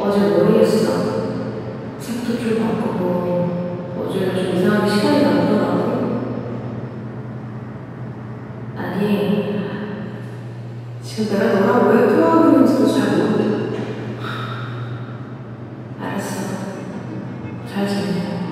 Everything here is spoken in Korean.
어제 머리했어. 색도 좀 바꾸고 어제 좀 이상하게 시간이 남더라고. 아니 지금 내가 너랑 왜 통화하고 있는지도 잘 모르겠어 알았어. 잘 지내.